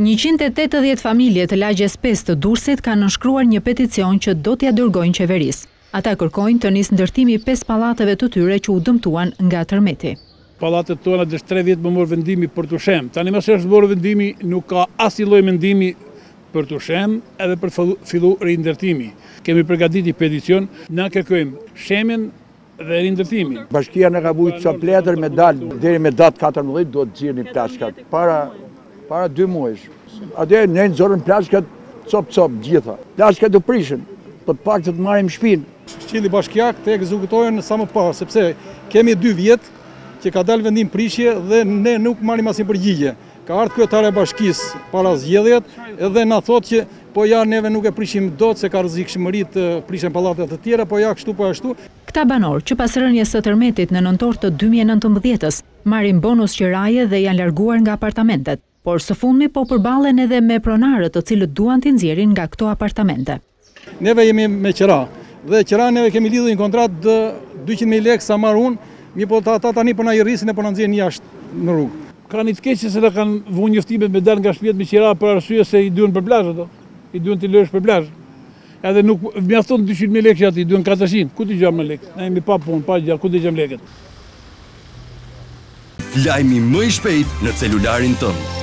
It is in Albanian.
Njëqind e tetëdhjetë familje të lagjes pesë të Durrësit kanë nënshkruar një peticion që do t'ia dërgojnë qeverisë. Ata kërkojnë të nisë ndërtimi i pesë pallateve të tyre që u dëmtuan nga tërmeti. Pallatet tona ka tre vjet që u mor vendimi për t'u shem. Tanimë që është marrë vendimi nuk ka asnjë lloj mendimi për t'u shem edhe për të fillu rindërtimi. Kemi përgatitë një peticion, na kërkojmë shemjen, dhe rindërtimin. Bashkia na ka vu nji letër me dal deri me datë katërmbëdhjetë duhet të nxirrni plaçkat para para dy muajsh ate ne nxorëm plaçkat cop cop gjitha plaçkat u prishën po të paktën të marrim shpinë. Këshilli Bashkiak të ekzekutohen sa më parë, sepse kemi dy vjet që ka dalë vendim prishje dhe ne nuk marrim asnjë përgjigje. Ka ardhë kryetarja e bashkisë para zgjedhjet edhe na thotë që po ja neve nuk e prishim dot se ka rrëzikshmëri të prishen pallate të tjera, po ja kështu po ashtu. Këta banorë, që pas rënies së tërmetit në nëntor të dy mijë e nëntëmbëdhjetës, marrin bonus qiraje dhe janë larguar nga apartamentet, por së fundmi po përballen edhe me pronarët të cilët duan t'i nxjerrin nga këto apartamente. Neve jemi me qera, dhe qera neve kemi lidhë një kontratë të 200.000 lekë sa marr unë, mirëpo këta tani po na i rrisin e po na nxjerrin jashtë në rrugë. Ka një të keqë se na kanë vu njoftimet me dalë nga shpijat me qera për arsye se i duen për plazh ato. I duen t'i lëshu për plazh. Edhe nuk mjafton 200.000 lekë që ata i duen 400, ku të gjejmë ne lekë? Ne jemi pa punë, pa gja, ku t'i gjejmë lekët? Lajmi më i shpejt në celularin tënd.